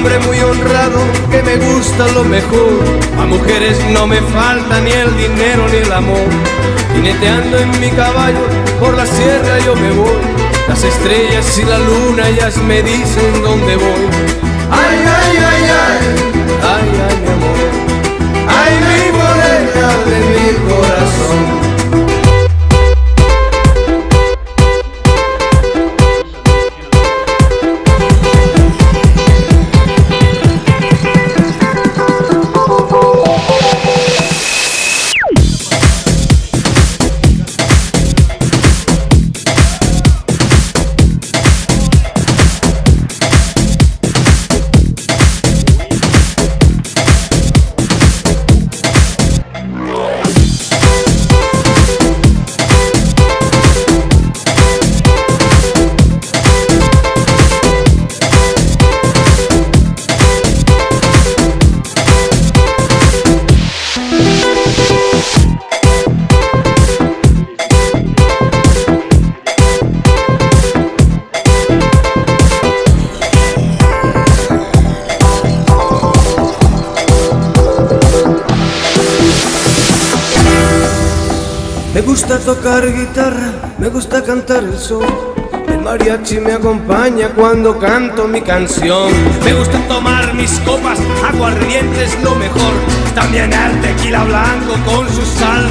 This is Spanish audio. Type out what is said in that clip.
hombre muy honrado que me gusta lo mejor. A mujeres no me falta ni el dinero ni el amor. Jineteando en mi caballo por la sierra yo me voy. Las estrellas y la luna ellas me dicen dónde voy. Ay, Me gusta tocar guitarra, me gusta cantar el sol. El mariachi me acompaña cuando canto mi canción. Me gusta tomar mis copas, aguardiente es lo mejor. También el tequila blanco con su sal.